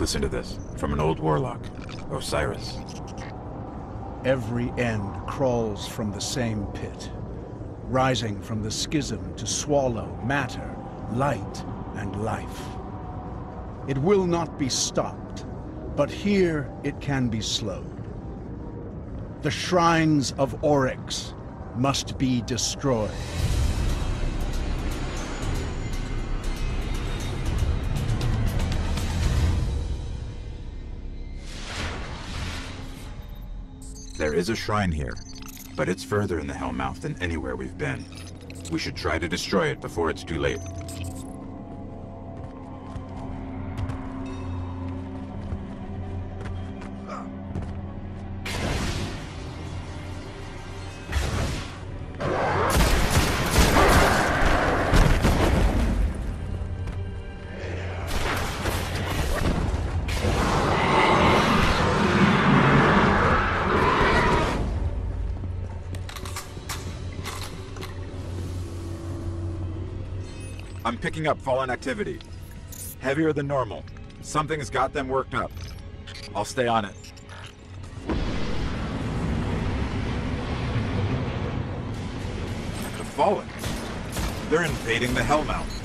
Listen to this, from an old warlock, Osiris. Every end crawls from the same pit, rising from the schism to swallow matter, light, and life. It will not be stopped, but here it can be slowed. The shrines of Oryx must be destroyed. There is a shrine here, but it's further in the Hellmouth than anywhere we've been. We should try to destroy it before it's too late. I'm picking up fallen activity. Heavier than normal. Something's got them worked up. I'll stay on it. The Fallen? They're invading the Hellmouth.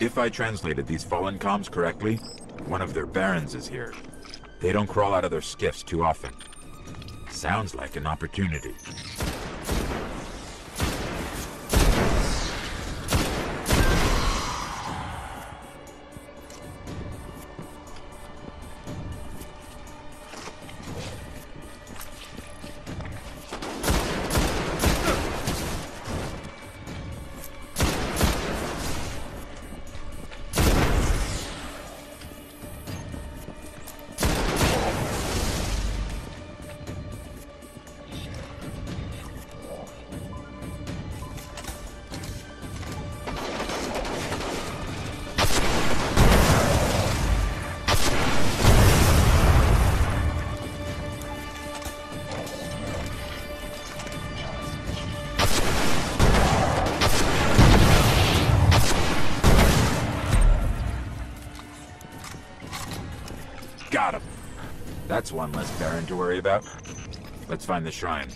If I translated these fallen comms correctly, one of their barons is here. They don't crawl out of their skiffs too often. Sounds like an opportunity. That's one less Baron to worry about. Let's find the shrine.